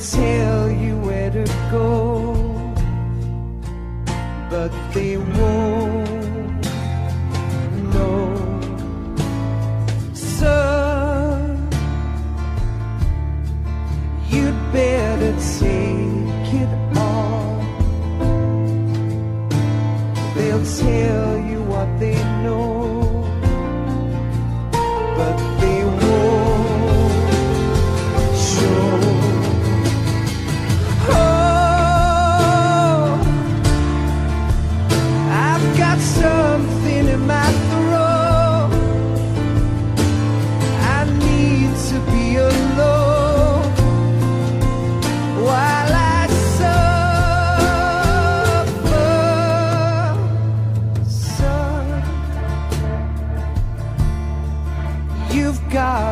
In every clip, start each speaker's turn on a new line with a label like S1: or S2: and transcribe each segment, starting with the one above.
S1: Tell you where to go, but they won't know. Son, you'd better take it all. They'll tell you what they know,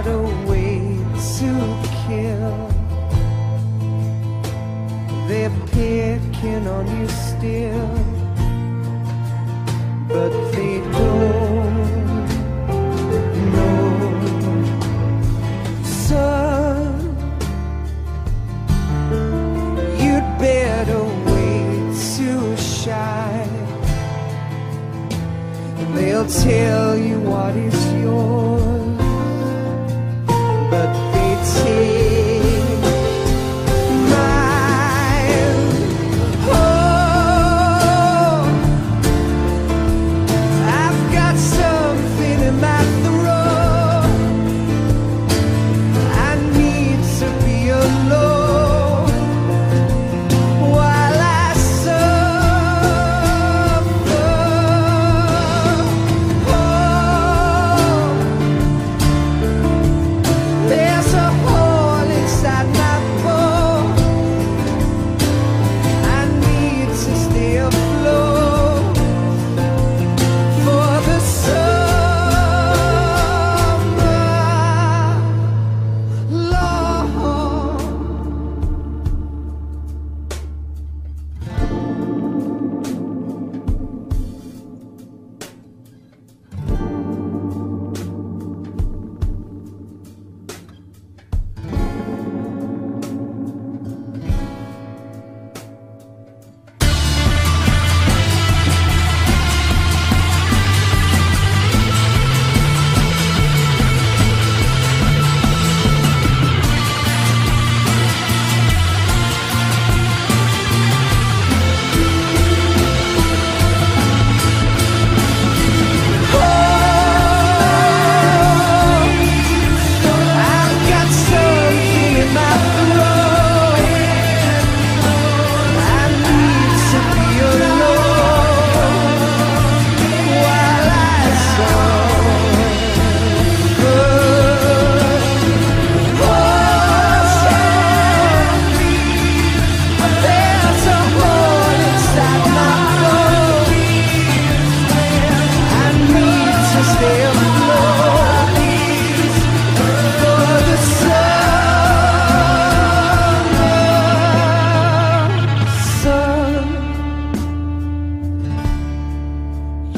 S1: got a way to kill. They're picking on you still, but they don't know. Son, you'd better wait to shine. They'll tell you what is yours,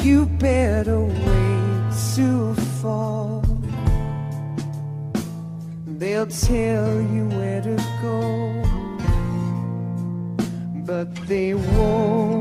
S1: You better wait to fall. They'll tell you where to go, but they won't